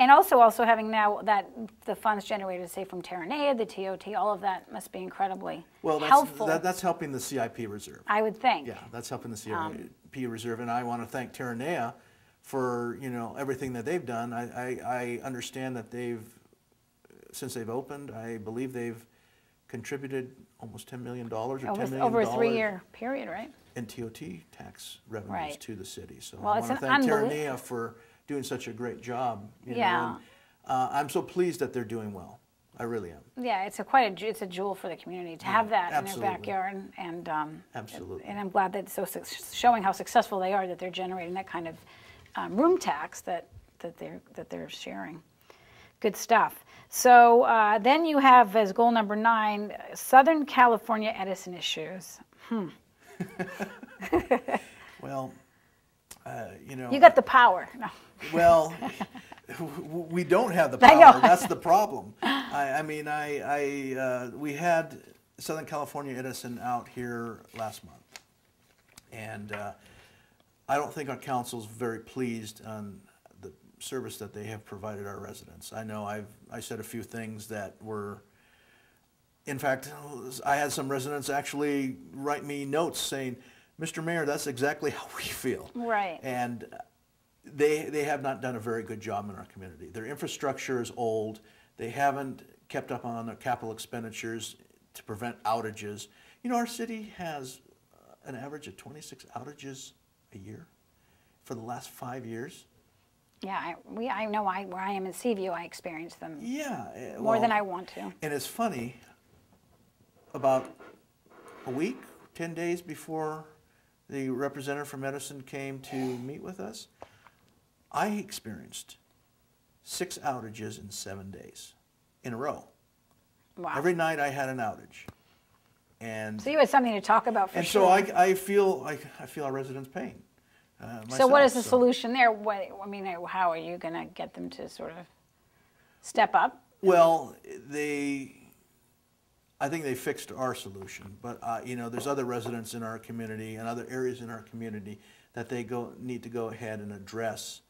And also, also having now that the funds generated, say from Terranea, the TOT, all of that must be incredibly Well, that's, helpful. that, that's helping the CIP reserve. I would think. Yeah, that's helping the CIP Um, reserve, and I want to thank Terranea for, you know, everything that they've done. I, I, I understand that they've, since they've opened, I believe they've contributed almost ten million dollars or ten Over, million over a three-year period, right? in TOT tax revenues Right. to the city. So Well, I want to thank Terranea for doing such a great job. You Yeah. Know, and, uh, I'm so pleased that they're doing well. I really am. Yeah, it's a quite a, it's a jewel for the community to have that in absolutely. their backyard, and um, Absolutely. and I'm glad that it's so showing how successful they are that they're generating that kind of um, room tax that that they're that they're sharing. Good stuff. So uh, then you have as goal number nine, Southern California Edison issues. Hmm. well, uh, you know. You got the power. No. Well, we don't have the power. That's the problem. I, I mean, I, I uh, we had Southern California Edison out here last month, and uh, I don't think our council's very pleased on the service that they have provided our residents. I know I've I said a few things that were. In fact, I had some residents actually write me notes saying, "Mr. Mayor, that's exactly how we feel." Right. And they, they have not done a very good job in our community. Their infrastructure is old. They haven't kept up on their capital expenditures to prevent outages. You know, our city has uh, an average of 26 outages a year for the last five years. Yeah, I, we I know I where I am in Seaview, I experience them Yeah. eh, more than I want to. And it's funny, about a week, 10 days before the representative from Edison came to meet with us, I experienced six outages in seven days in a row. Wow. Every night I had an outage. And, so you had something to talk about for and sure. so I, I feel I, I feel our residents' pain. Uh, So what is myself, the solution there? What, I mean, how are you going to get them to sort of step up? Well, they, I think they fixed our solution, but, uh, you know, there's other residents in our community and other areas in our community that they go, need to go ahead and address,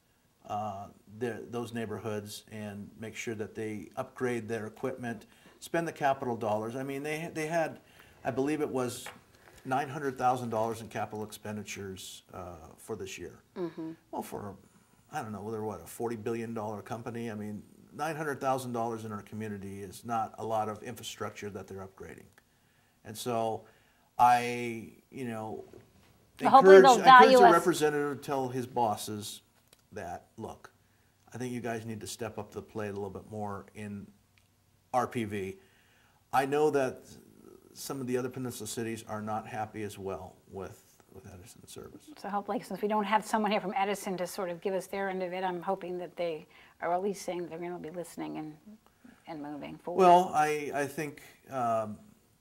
uh, their, those neighborhoods and make sure that they upgrade their equipment, spend the capital dollars. I mean, they, they had, I believe it was nine hundred thousand dollars in capital expenditures, uh, for this year. Well, for, I don't know, they're what, a forty billion dollar company? I mean, nine hundred thousand dollars in our community is not a lot of infrastructure that they're upgrading. And so I, you know, encourage, encourage the us- representative to tell his bosses that, look, I think you guys need to step up the plate a little bit more in RPV. I know that some of the other peninsula cities are not happy as well with, with Edison service. So hopefully, since we don't have someone here from Edison to sort of give us their end of it, I'm hoping that they are at least saying they're going to be listening and, and moving forward. Well, I, I think, um,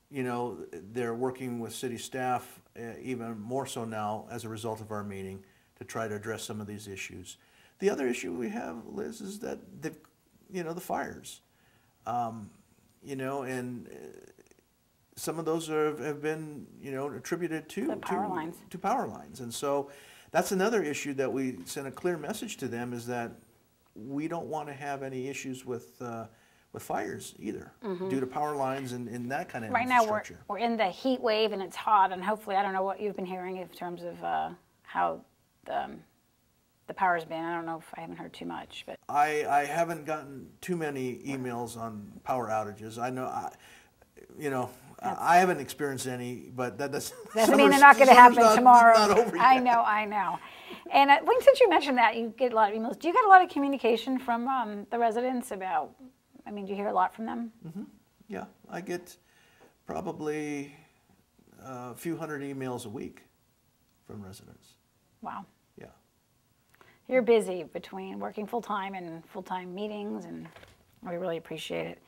you know, they're working with city staff uh, even more so now as a result of our meeting to try to address some of these issues. The other issue we have, Liz, is that the, you know, the fires. Um, you know, and uh, some of those are, have been, you know, attributed to The power to, lines. to power lines, and so that's another issue that we sent a clear message to them is that we don't want to have any issues with uh, with fires either due to power lines and, and that kind of Mm-hmm. right now, we're, we're in the heat wave and it's hot, and hopefully, I don't know what you've been hearing in terms of uh, how the, um, the power's been. I don't know if I haven't heard too much, but I, I haven't gotten too many emails on power outages. I know, I, you know, I I haven't experienced any, but that doesn't. Doesn't mean they're not going to happen not- tomorrow. Not over I know, I know. And uh, when, since you mentioned that, you get a lot of emails. Do you get a lot of communication from um, the residents about? I mean, do you hear a lot from them? Yeah, I get probably a few hundred emails a week from residents. Wow, Yeah. you're busy between working full time and full time meetings, and we really appreciate it.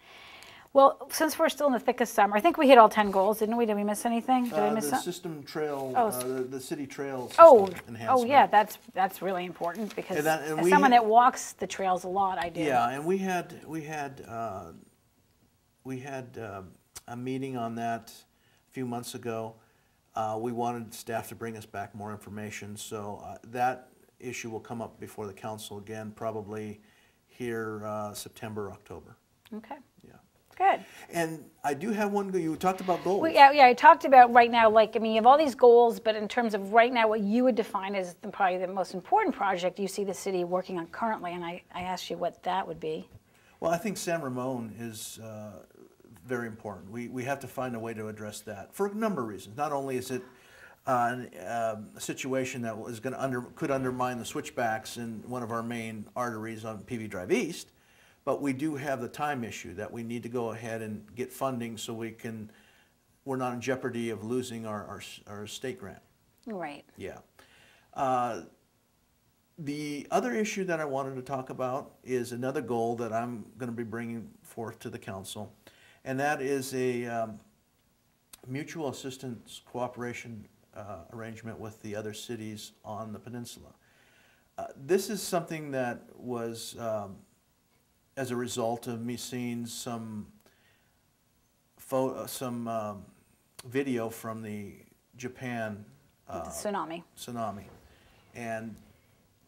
Well, since we're still in the thick of summer, I think we hit all ten goals, didn't we? Did we miss anything? Did I Uh, miss the some? system trail, Oh, uh, the, the city trail Oh, enhancement. oh yeah, that's that's really important because And that- and as someone had- that walks the trails a lot, I do. Yeah, and we had, we had, uh, we had um, a meeting on that a few months ago. Uh, We wanted staff to bring us back more information, so uh, that issue will come up before the council again, probably here uh, September, October. Okay, Yeah. Good. And I do have one, you talked about goals. Well, yeah, yeah, I talked about right now, like, I mean, you have all these goals, but in terms of right now, what you would define as the, probably the most important project you see the city working on currently, and I, I asked you what that would be. Well, I think San Ramon is uh, very important. We, we have to find a way to address that for a number of reasons. Not only is it uh, an, um, a situation that is going to under could undermine the switchbacks in one of our main arteries on PV Drive East, but we do have the time issue that we need to go ahead and get funding so we can. We're not in jeopardy of losing our, our, our state grant. Right. Yeah. Uh, The other issue that I wanted to talk about is another goal that I'm going to be bringing forth to the council, and that is a um, mutual assistance cooperation uh, arrangement with the other cities on the peninsula. Uh, This is something that was um, as a result of me seeing some photo, some um, video from the Japan uh, tsunami. tsunami. And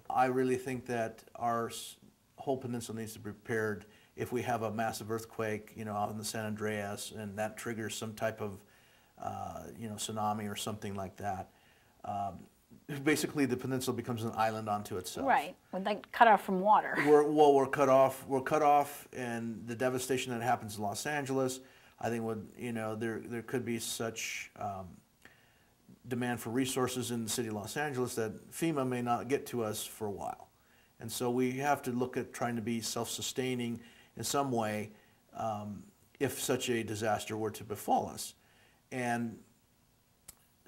I really think that our whole peninsula needs to be prepared if we have a massive earthquake, you know, out in the San Andreas, and that triggers some type of, uh, you know, tsunami or something like that. Um, Basically, the peninsula becomes an island unto itself. Right, with like cut off from water. We're, well, we're cut off, we're cut off, and the devastation that happens in Los Angeles, I think would, you know, there, there could be such, um, demand for resources in the city of Los Angeles that FEMA may not get to us for a while. And so we have to look at trying to be self-sustaining in some way, um, if such a disaster were to befall us. And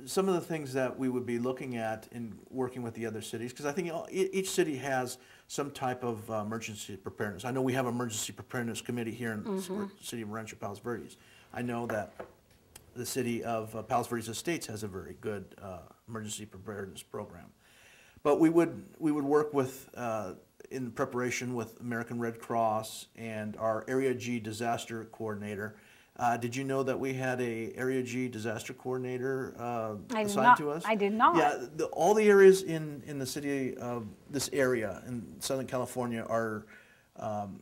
some of the things that we would be looking at in working with the other cities, because I think each city has some type of uh, emergency preparedness. I know we have emergency preparedness committee here in the city of Rancho Palos Verdes. I know that the city of uh, Palos Verdes Estates has a very good uh, emergency preparedness program. But we would, we would work with, uh, in preparation with American Red Cross and our Area G Disaster Coordinator. Uh, Did you know that we had a Area G Disaster Coordinator uh, assigned not- to us? I did not. Yeah, the, all the areas in, in the city of, this area in Southern California are um,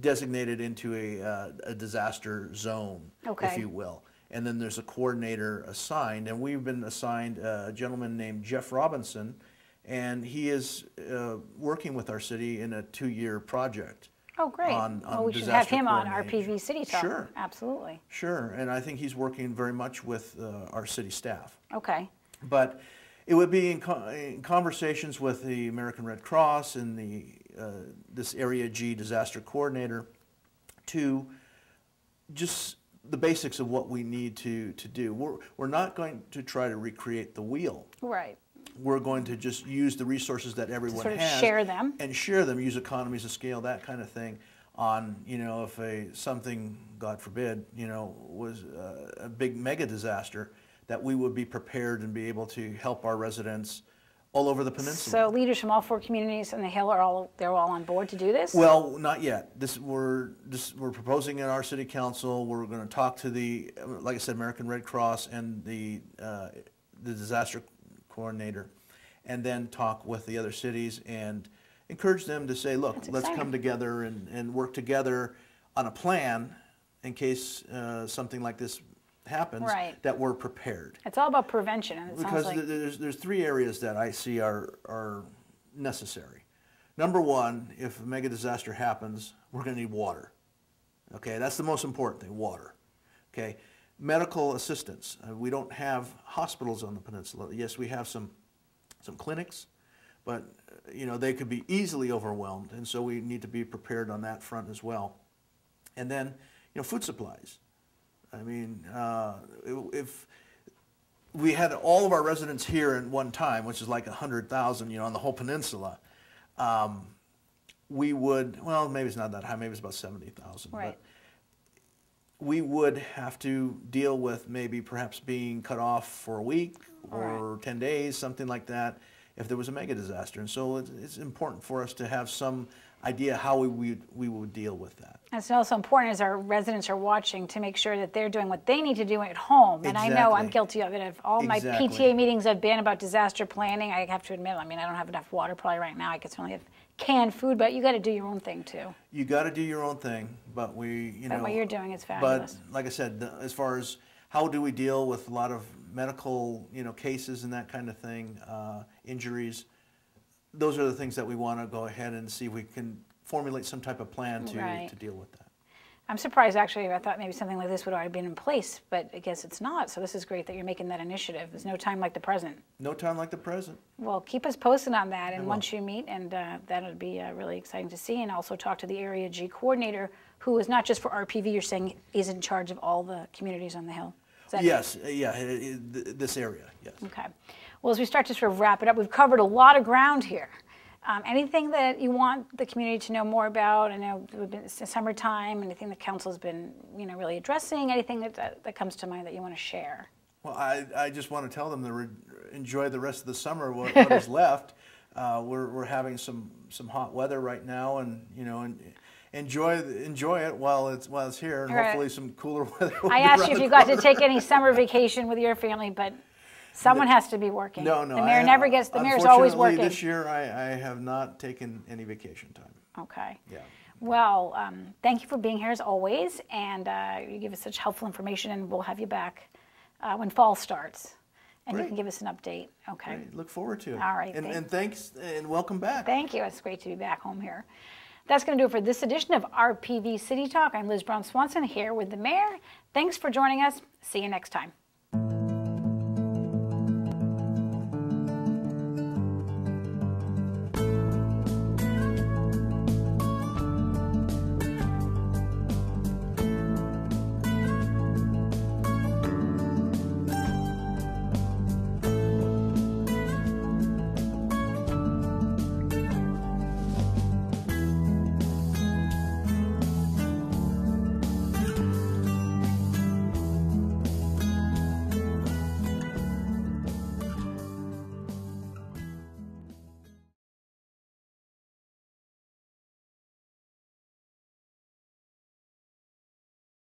designated into a, uh, a disaster zone, if you will. And then there's a coordinator assigned, and we've been assigned a gentleman named Jeff Robinson, and he is uh, working with our city in a two-year project. Oh, great. on- Well, we should have him on our. PV City Talk. Sure. Absolutely. Sure, and I think he's working very much with uh, our city staff. Okay. But it would be in, co- in conversations with the American Red Cross and the uh, this Area G disaster coordinator to just the basics of what we need to, to do. We're, we're not going to try to recreate the wheel. Right. We're going to just use the resources that everyone sort of has. share them. And share them, use economies of scale, that kind of thing on, you know, if a, something, God forbid, you know, was a, a big mega disaster, that we would be prepared and be able to help our residents all over the peninsula. So leaders from all four communities in the Hill are all, they're all on board to do this? Well, not yet. This, we're, this, we're proposing in our city council, we're gonna talk to the, like I said, American Red Cross and the, uh, the disaster coordinator, and then talk with the other cities and encourage them to say, look, That's let's exciting. come together and, and work together on a plan in case, uh, something like this happens. Right. That we're prepared. It's all about prevention, and it sounds Because like, there's, there's three areas that I see are, are necessary. Number one, if a mega disaster happens, we're gonna need water. Okay, that's the most important thing, water. Okay, medical assistance. Uh, we don't have hospitals on the peninsula. Yes, we have some, some clinics, but, uh, you know, they could be easily overwhelmed, and so we need to be prepared on that front as well. And then, you know, food supplies. I mean, uh, if we had all of our residents here at one time, which is like a hundred thousand, you know, on the whole peninsula, um, we would, well, maybe it's not that high, maybe it's about seventy thousand. Right. We would have to deal with maybe perhaps being cut off for a week or Right. ten days, something like that. if there was a mega disaster. And so it's, it's important for us to have some idea how we would, we would deal with that. It's also important as our residents are watching to make sure that they're doing what they need to do at home. And I know I'm guilty of it. Of all my PTA meetings I've been about disaster planning, I have to admit, I mean, I don't have enough water probably right now. I could certainly have canned food, but you got to do your own thing too. You got to do your own thing, but we, you know. What you're doing is fabulous. But like I said, the- as far as how do we deal with a lot of medical, you know, cases and that kind of thing, uh, injuries, those are the things that we want to go ahead and see if we can formulate some type of plan to, Right. to deal with that. I'm surprised actually. I thought maybe something like this would already been in place, but I guess it's not. So this is great that you're making that initiative. There's no time like the present. No time like the present. Well, keep us posted on that, and once you meet, and uh, that would be uh, really exciting to see. And also talk to the Area G coordinator, who is not just for RPV. You're saying is in charge of all the communities on the hill. Yes, yeah, i- i- th- this area, yes. Okay. Well, as we start to sort of wrap it up, we've covered a lot of ground here. Um, anything that you want the community to know more about? I know we've been, it's summertime. Anything the council's been, you know, really addressing? Anything that, that, that comes to mind that you want to share? Well, I, I just want to tell them to enjoy the rest of the summer, what, what is left. Uh, we're, we're having some, some hot weather right now and, you know, and enjoy, enjoy it while it's, while it's here and All right. hopefully some cooler weather. will I asked you if you got to take any summer vacation with your family, but someone has to be working. No, no. The mayor I- never gets, the mayor's always working. This year, I, I have not taken any vacation time. Okay. Yeah. Well, um, thank you for being here as always, and uh, you give us such helpful information, and we'll have you back uh, when fall starts, and you can give us an update. Okay. Great, Look forward to it. All right, And, thank- and thanks and welcome back. Thank you. It's great to be back home here. That's going to do it for this edition of RPV City Talk. I'm Liz Brown Swanson here with the mayor. Thanks for joining us. See you next time.